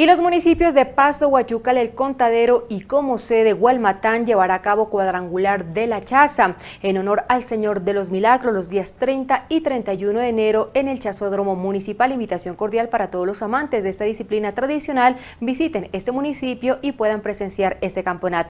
Y los municipios de Pasto, Huachucal, El Contadero y como sede Gualmatán llevará a cabo cuadrangular de la Chaza en honor al Señor de los Milagros los días 30 y 31 de enero en el Chazódromo Municipal. Invitación cordial para todos los amantes de esta disciplina tradicional. Visiten este municipio y puedan presenciar este campeonato.